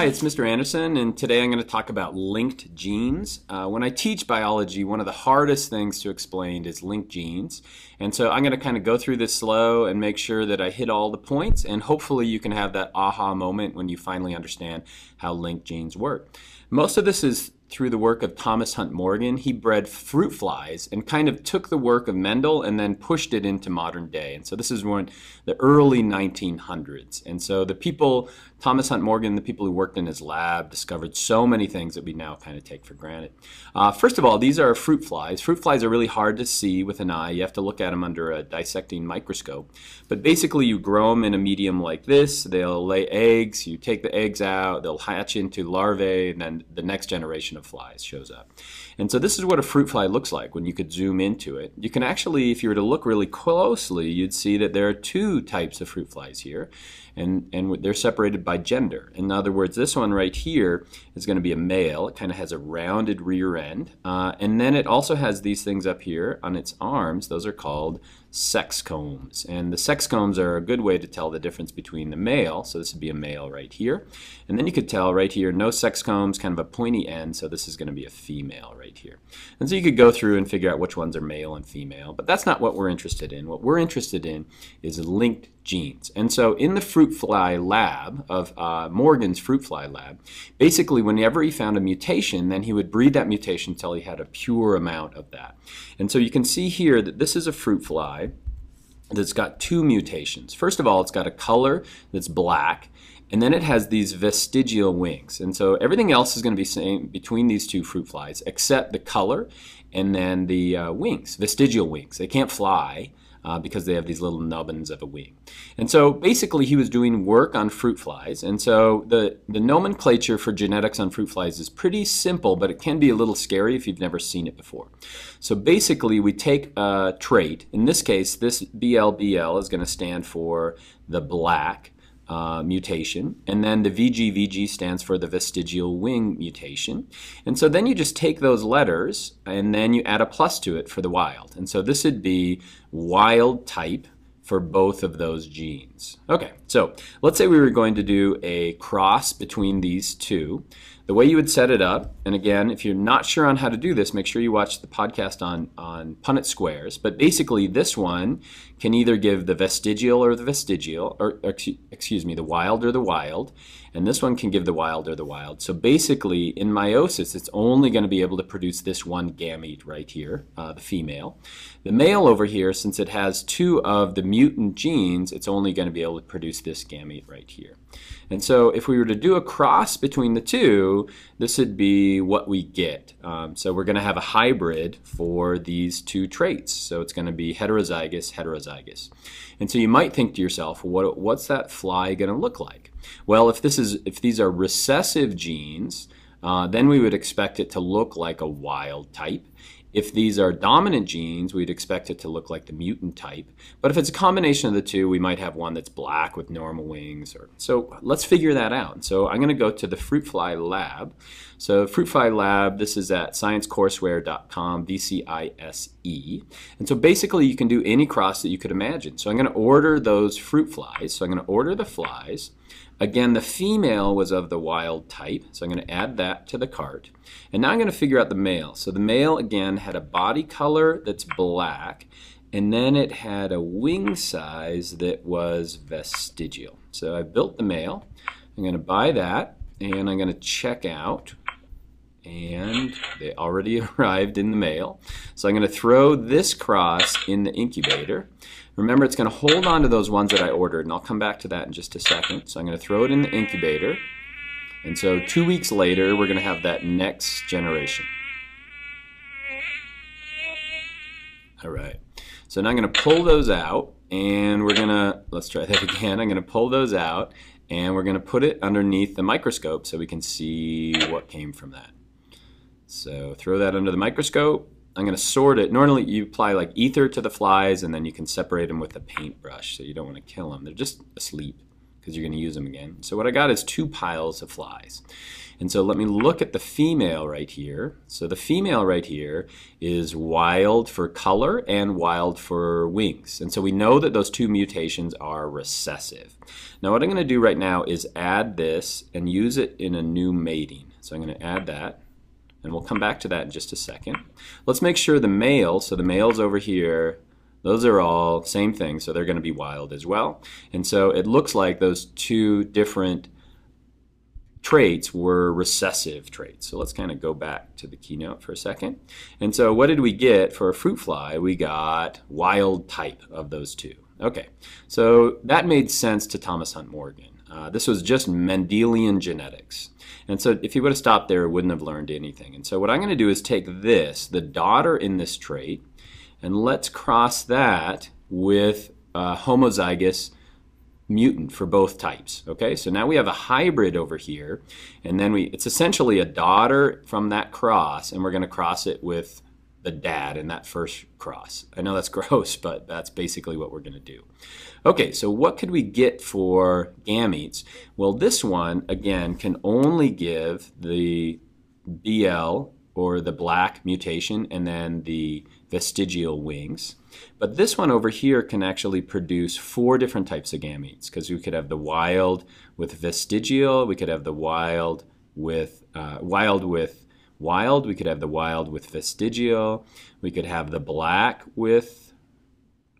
Hi, it's Mr. Andersen, and today I'm going to talk about linked genes. Uh, when I teach biology, one of the hardest things to explain is linked genes. And so I'm going to kind of go through this slow and make sure that I hit all the points, and hopefully you can have that aha moment when you finally understand how linked genes work. Most of this is through the work of Thomas Hunt Morgan. He bred fruit flies and kind of took the work of Mendel and then pushed it into modern day. And so this is when the early 1900s. And so the people, Thomas Hunt Morgan, the people who worked in his lab, discovered so many things that we now kind of take for granted. Uh, first of all, these are fruit flies. Fruit flies are really hard to see with an eye. You have to look at them under a dissecting microscope. But basically, you grow them in a medium like this. They'll lay eggs. You take the eggs out. They'll hatch into larvae, and then the next generation of flies shows up. And so this is what a fruit fly looks like when you could zoom into it. You can actually, if you were to look really closely, you'd see that there are two types of fruit flies here, and, and they're separated by gender. In other words, this one right here is going to be a male. It kind of has a rounded rear end, uh, and then it also has these things up here on its arms. Those are called sex combs. And the sex combs are a good way to tell the difference between the male. So this would be a male right here. And then you could tell right here, no sex combs, kind of a pointy end. So this is going to be a female right here. And so you could go through and figure out which ones are male and female. But that's not what we're interested in. What we're interested in is linked genes. And so in the fruit fly lab of uh, Morgan's fruit fly lab, basically whenever he found a mutation, then he would breed that mutation until he had a pure amount of that. And so you can see here that this is a fruit fly that's got two mutations. First of all, it's got a color that's black, and then it has these vestigial wings. And so everything else is going to be the same between these two fruit flies, except the color and then the uh, wings, vestigial wings. They can't fly, uh, because they have these little nubbins of a wing. And so basically he was doing work on fruit flies. And so the, the nomenclature for genetics on fruit flies is pretty simple, but it can be a little scary if you've never seen it before. So basically we take a trait, in this case this BLBL is going to stand for the black, uh, mutation. And then the VG, VG stands for the vestigial wing mutation. And so then you just take those letters and then you add a plus to it for the wild. And so this would be wild type for both of those genes. Okay, so let's say we were going to do a cross between these two. The way you would set it up, and again, if you're not sure on how to do this, make sure you watch the podcast on, on Punnett squares. But basically, this one can either give the vestigial or the vestigial, or, or excuse me, the wild or the wild, and this one can give the wild or the wild. So basically, in meiosis, it's only going to be able to produce this one gamete right here, uh, the female. The male over here, since it has two of the mutant genes, it's only going to be able to produce this gamete right here. And so if we were to do a cross between the two, this would be what we get. Um, so we're going to have a hybrid for these two traits. So it's going to be heterozygous, heterozygous. And so you might think to yourself, what, what's that fly going to look like? Well, if, this is, if these are recessive genes, uh, then we would expect it to look like a wild type. If these are dominant genes, we'd expect it to look like the mutant type. But if it's a combination of the two, we might have one that's black with normal wings. Or, so let's figure that out. So I'm going to go to the Fruit Fly Lab. So Fruit Fly Lab, this is at sciencecourseware.com, V-C-I-S-E. And so basically you can do any cross that you could imagine. So I'm going to order those fruit flies. So I'm going to order the flies. Again, the female was of the wild type, so I'm going to add that to the cart. And now I'm going to figure out the male. So the male, again, had a body color that's black, and then it had a wing size that was vestigial. So I built the male. I'm going to buy that, and I'm going to check out. And they already arrived in the mail. So I'm going to throw this cross in the incubator. Remember, it's going to hold on to those ones that I ordered, and I'll come back to that in just a second. So I'm going to throw it in the incubator. And so two weeks later, we're going to have that next generation. All right. So now I'm going to pull those out, and we're going to, let's try that again. I'm going to pull those out, and we're going to put it underneath the microscope so we can see what came from that. So throw that under the microscope, I'm going to sort it. Normally you apply like ether to the flies and then you can separate them with a paintbrush so you don't want to kill them. They're just asleep. because you're going to use them again. So what I got is two piles of flies. And so let me look at the female right here. So the female right here is wild for color and wild for wings. And so we know that those two mutations are recessive. Now what I'm going to do right now is add this and use it in a new mating. So I'm going to add that and we'll come back to that in just a second. Let's make sure the male, so the male's over here, those are all same thing, so they're going to be wild as well. And so it looks like those two different traits were recessive traits. So let's kind of go back to the keynote for a second. And so what did we get for a fruit fly? We got wild type of those two. Okay, so that made sense to Thomas Hunt Morgan. Uh, this was just Mendelian genetics. And so if he would have stopped there, he wouldn't have learned anything. And so what I'm going to do is take this, the daughter in this trait, and let's cross that with a homozygous mutant for both types. Okay, so now we have a hybrid over here, and then we it's essentially a daughter from that cross, and we're going to cross it with the dad in that first cross. I know that's gross, but that's basically what we're going to do. Okay, so what could we get for gametes? Well, this one, again, can only give the BL or the black mutation and then the vestigial wings. But this one over here can actually produce four different types of gametes because we could have the wild with vestigial, we could have the wild with uh, wild with wild, we could have the wild with vestigial, we could have the black with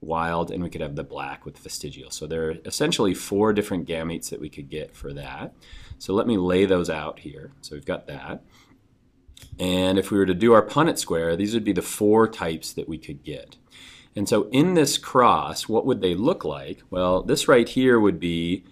wild, and we could have the black with vestigial. So there are essentially four different gametes that we could get for that. So let me lay those out here. So we've got that. And if we were to do our Punnett square, these would be the four types that we could get. And so in this cross, what would they look like? Well, this right here would be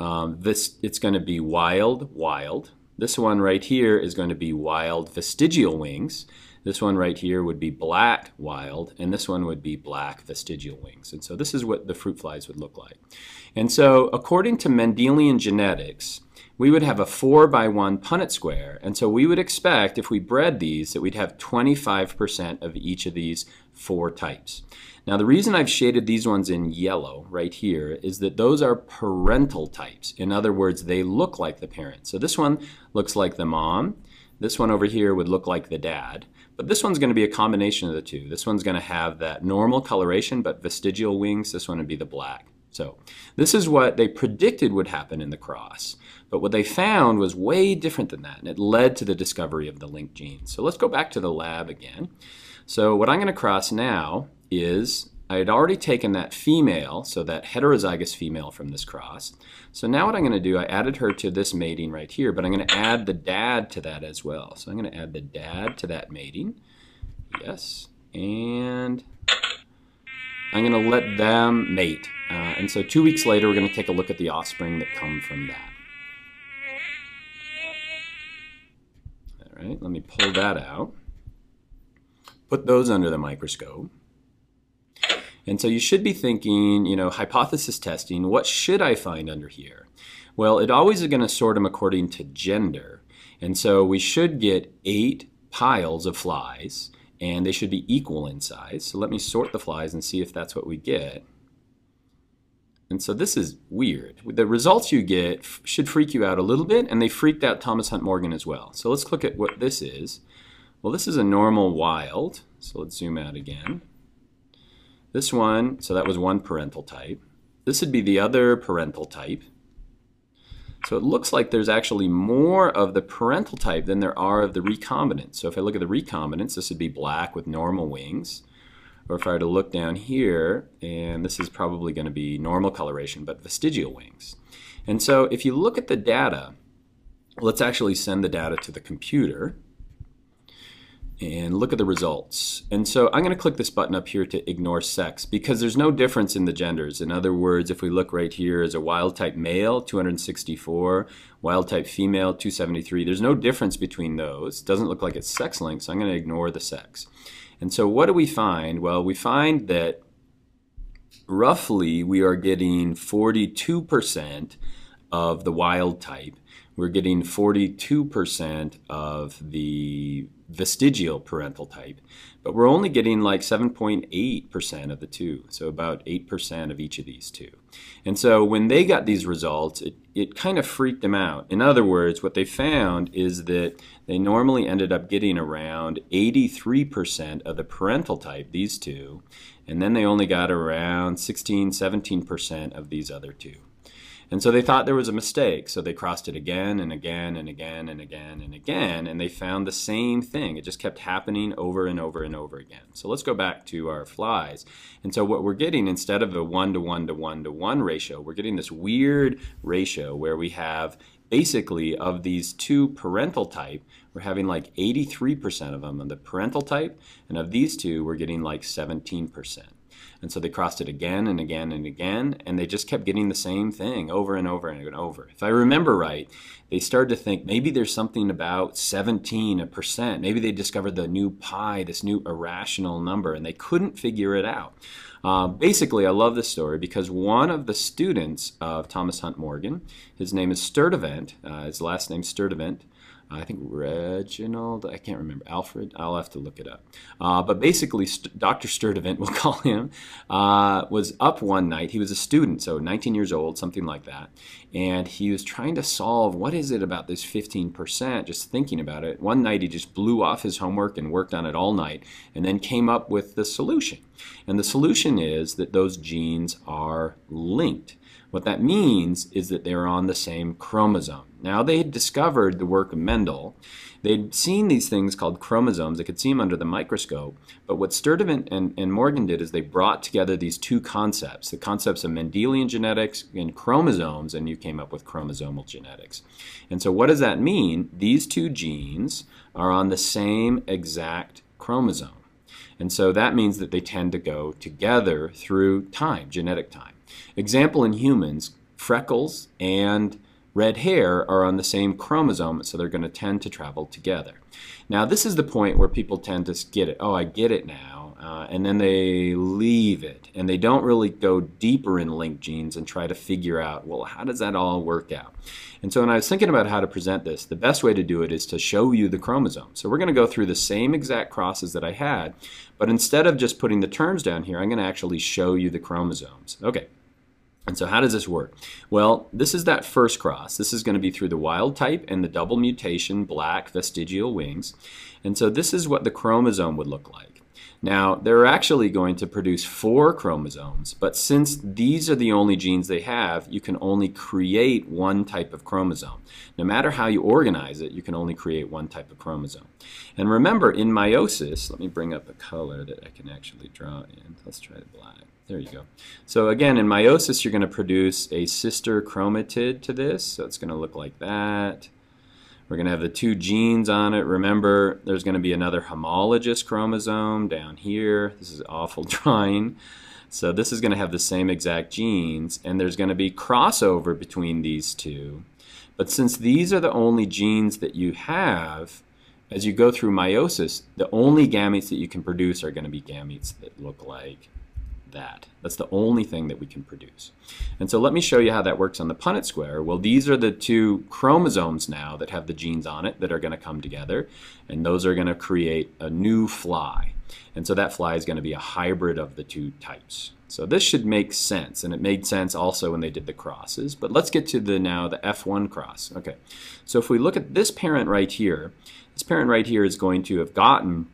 um, this. It's going to be wild, wild. This one right here is going to be wild vestigial wings. This one right here would be black wild, and this one would be black vestigial wings. And so this is what the fruit flies would look like. And so according to Mendelian genetics, we would have a 4 by 1 Punnett square. And so we would expect, if we bred these, that we'd have 25% of each of these four types. Now, the reason I've shaded these ones in yellow right here is that those are parental types. In other words, they look like the parent. So this one looks like the mom. This one over here would look like the dad. But this one's going to be a combination of the two. This one's going to have that normal coloration, but vestigial wings. This one would be the black. So this is what they predicted would happen in the cross. But what they found was way different than that, and it led to the discovery of the linked genes. So let's go back to the lab again. So what I'm going to cross now is I had already taken that female, so that heterozygous female from this cross. So now what I'm going to do, I added her to this mating right here, but I'm going to add the dad to that as well. So I'm going to add the dad to that mating. Yes. And I'm going to let them mate. Uh, and so two weeks later, we're going to take a look at the offspring that come from that. All right, let me pull that out. Put those under the microscope. And so you should be thinking, you know, hypothesis testing, what should I find under here? Well, it always is going to sort them according to gender. And so we should get eight piles of flies, and they should be equal in size. So let me sort the flies and see if that's what we get. And so this is weird. The results you get should freak you out a little bit, and they freaked out Thomas Hunt Morgan as well. So let's look at what this is. Well, this is a normal wild. So let's zoom out again. This one, so that was one parental type. This would be the other parental type. So it looks like there's actually more of the parental type than there are of the recombinant. So if I look at the recombinants, this would be black with normal wings. Or if I were to look down here, and this is probably going to be normal coloration, but vestigial wings. And so if you look at the data, let's actually send the data to the computer and look at the results. And so I'm going to click this button up here to ignore sex because there's no difference in the genders. In other words, if we look right here as a wild type male, 264, wild type female, 273, there's no difference between those. Doesn't look like it's sex linked, so I'm going to ignore the sex. And so what do we find? Well, we find that roughly we are getting 42% of the wild type we're getting 42% of the vestigial parental type, but we're only getting like 7.8% of the two, so about 8% of each of these two. And so when they got these results, it, it kind of freaked them out. In other words, what they found is that they normally ended up getting around 83% of the parental type, these two, and then they only got around 16, 17% of these other two. And so they thought there was a mistake, so they crossed it again and again and again and again and again, and they found the same thing. It just kept happening over and over and over again. So let's go back to our flies. And so what we're getting, instead of a 1 to 1 to 1 to 1 ratio, we're getting this weird ratio where we have basically of these two parental type, we're having like 83% of them on the parental type, and of these two, we're getting like 17%. And so they crossed it again and again and again, and they just kept getting the same thing over and over and over. If I remember right, they started to think maybe there's something about 17 a percent. Maybe they discovered the new pi, this new irrational number, and they couldn't figure it out. Uh, basically, I love this story because one of the students of Thomas Hunt Morgan, his name is Sturtevant, uh, his last name Sturtevant, I think Reginald, I can't remember, Alfred, I'll have to look it up. Uh, but basically, St Dr. Sturtevant, we'll call him, uh, was up one night. He was a student, so 19 years old, something like that. And he was trying to solve what is it about this 15%, just thinking about it. One night he just blew off his homework and worked on it all night, and then came up with the solution. And the solution is that those genes are linked. What that means is that they're on the same chromosome. Now, they had discovered the work of Mendel. They'd seen these things called chromosomes. They could see them under the microscope. But what Sturtevant and, and Morgan did is they brought together these two concepts, the concepts of Mendelian genetics and chromosomes, and you came up with chromosomal genetics. And so what does that mean? These two genes are on the same exact chromosome. And so that means that they tend to go together through time, genetic time. Example in humans, freckles and red hair are on the same chromosome, so they're going to tend to travel together. Now, this is the point where people tend to get it. Oh, I get it now. Uh, and then they leave it. And they don't really go deeper in linked genes and try to figure out, well, how does that all work out? And so when I was thinking about how to present this, the best way to do it is to show you the chromosome. So we're going to go through the same exact crosses that I had, but instead of just putting the terms down here, I'm going to actually show you the chromosomes. Okay, and so how does this work? Well, this is that first cross. This is going to be through the wild type and the double mutation black vestigial wings. And so this is what the chromosome would look like. Now, they're actually going to produce four chromosomes, but since these are the only genes they have, you can only create one type of chromosome. No matter how you organize it, you can only create one type of chromosome. And remember, in meiosis, let me bring up a color that I can actually draw in. Let's try the black. There you go. So again, in meiosis, you're going to produce a sister chromatid to this. So it's going to look like that. We're going to have the two genes on it. Remember, there's going to be another homologous chromosome down here. This is awful drawing. So this is going to have the same exact genes, and there's going to be crossover between these two. But since these are the only genes that you have, as you go through meiosis, the only gametes that you can produce are going to be gametes that look like that. That's the only thing that we can produce. And so let me show you how that works on the Punnett square. Well, these are the two chromosomes now that have the genes on it that are going to come together, and those are going to create a new fly. And so that fly is going to be a hybrid of the two types. So this should make sense, and it made sense also when they did the crosses. But let's get to the now the F1 cross. Okay, so if we look at this parent right here, this parent right here is going to have gotten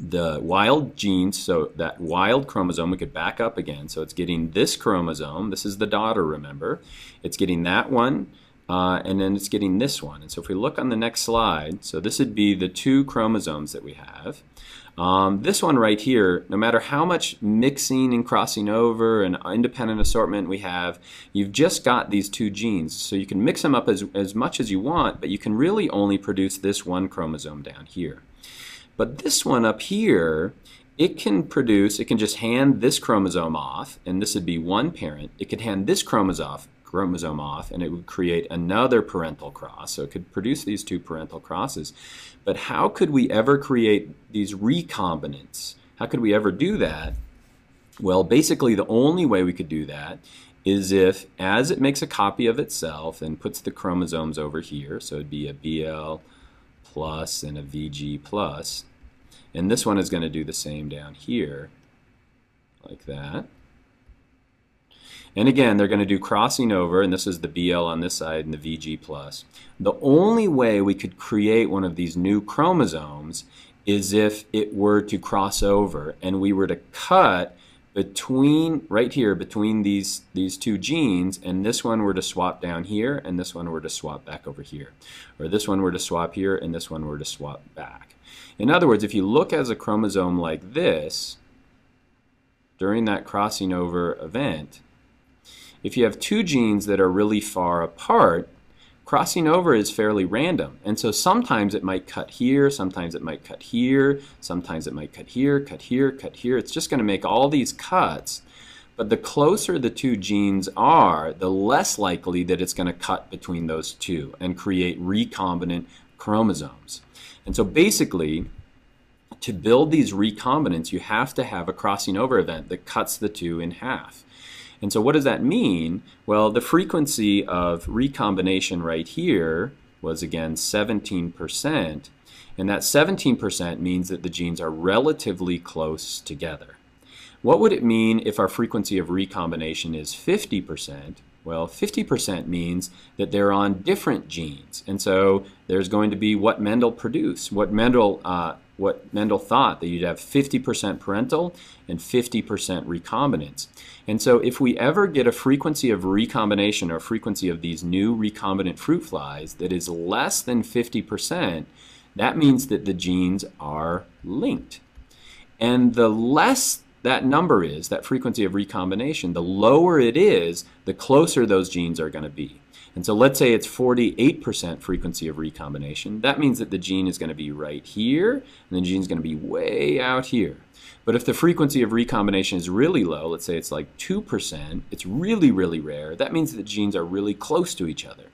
the wild genes, so that wild chromosome, we could back up again. So it's getting this chromosome. This is the daughter, remember. It's getting that one, uh, and then it's getting this one. And so if we look on the next slide, so this would be the two chromosomes that we have. Um, this one right here, no matter how much mixing and crossing over and independent assortment we have, you've just got these two genes. So you can mix them up as, as much as you want, but you can really only produce this one chromosome down here. But this one up here, it can produce, it can just hand this chromosome off, and this would be one parent. It could hand this chromosome off, chromosome off, and it would create another parental cross. So it could produce these two parental crosses. But how could we ever create these recombinants? How could we ever do that? Well, basically the only way we could do that is if, as it makes a copy of itself and puts the chromosomes over here, so it'd be a BL plus and a VG plus, and this one is going to do the same down here, like that. And again, they're going to do crossing over, and this is the BL on this side and the VG plus. The only way we could create one of these new chromosomes is if it were to cross over and we were to cut between right here between these these two genes and this one were to swap down here and this one were to swap back over here. Or this one were to swap here and this one were to swap back. In other words if you look as a chromosome like this during that crossing over event if you have two genes that are really far apart crossing over is fairly random. And so sometimes it might cut here, sometimes it might cut here, sometimes it might cut here, cut here, cut here. It's just going to make all these cuts. But the closer the two genes are, the less likely that it's going to cut between those two and create recombinant chromosomes. And so basically, to build these recombinants, you have to have a crossing over event that cuts the two in half. And so what does that mean? Well, the frequency of recombination right here was again 17%. And that 17% means that the genes are relatively close together. What would it mean if our frequency of recombination is 50%? Well, 50% means that they're on different genes. And so there's going to be what Mendel produced, what Mendel uh, what Mendel thought, that you'd have 50% parental and 50% recombinants. And so if we ever get a frequency of recombination or frequency of these new recombinant fruit flies that is less than 50%, that means that the genes are linked. And the less that number is, that frequency of recombination, the lower it is, the closer those genes are going to be. And so let's say it's 48% frequency of recombination. That means that the gene is going to be right here, and the gene is going to be way out here. But if the frequency of recombination is really low, let's say it's like 2%, it's really, really rare, that means that genes are really close to each other.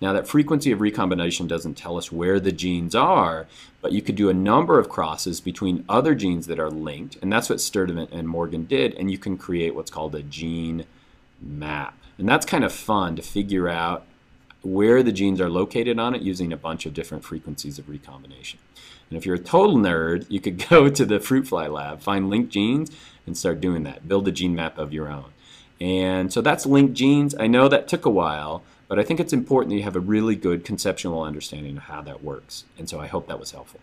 Now that frequency of recombination doesn't tell us where the genes are, but you could do a number of crosses between other genes that are linked, and that's what Sturtevant and Morgan did, and you can create what's called a gene map. And that's kind of fun to figure out where the genes are located on it using a bunch of different frequencies of recombination. And if you're a total nerd, you could go to the fruit fly lab, find linked genes, and start doing that. Build a gene map of your own. And so that's linked genes. I know that took a while, but I think it's important that you have a really good conceptual understanding of how that works. And so I hope that was helpful.